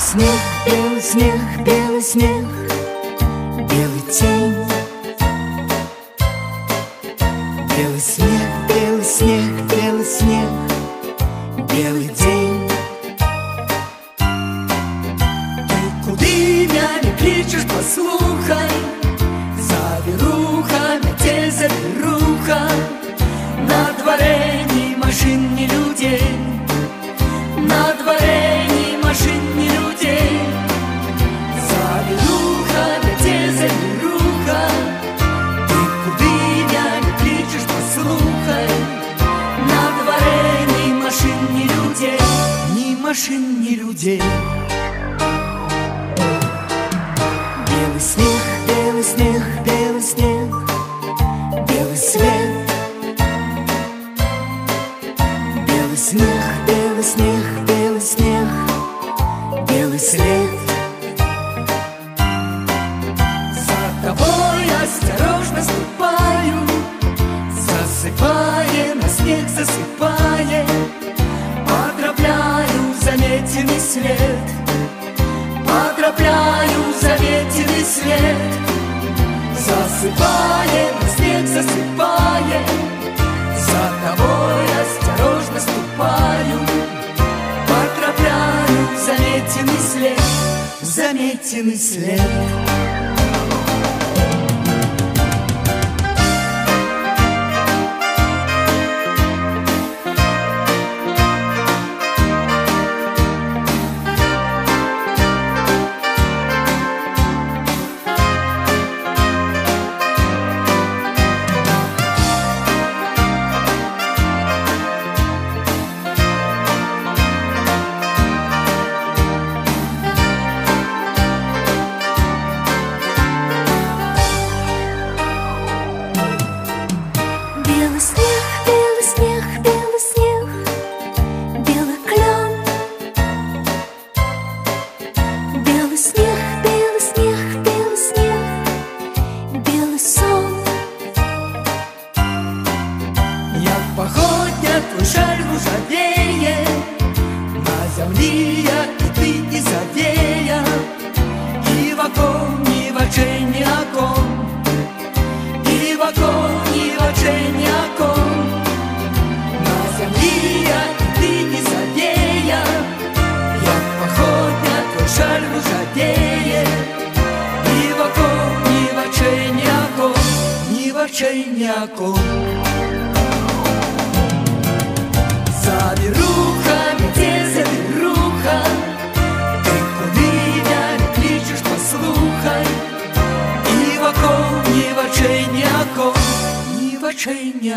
снег, белый снег, белый снег, белый тень. Белый снег, белый снег, белый снег, белый день. Ты куды не кличешь, послухай, Завируха, метель, завируха, машин, ни людей. Белый снег, белый снег, белый снег, белый свет. Белый снег, белый снег, белый снег, белый след. Заметенный след. Поздравляю заветенный свет Засыпая на снег, засыпая За тобой осторожно ступаю. Поздравляю заметенный след. Заметенный след землі я і ти і завея І в окон, ні в очей, ні окон І в окон, ні в очей, ні окон На землі я і ти і завея Як походня твой шаль ружавее І в окон, ні в очей, ні окон Ні в очей, ні окон І в окон, ні в очей, ні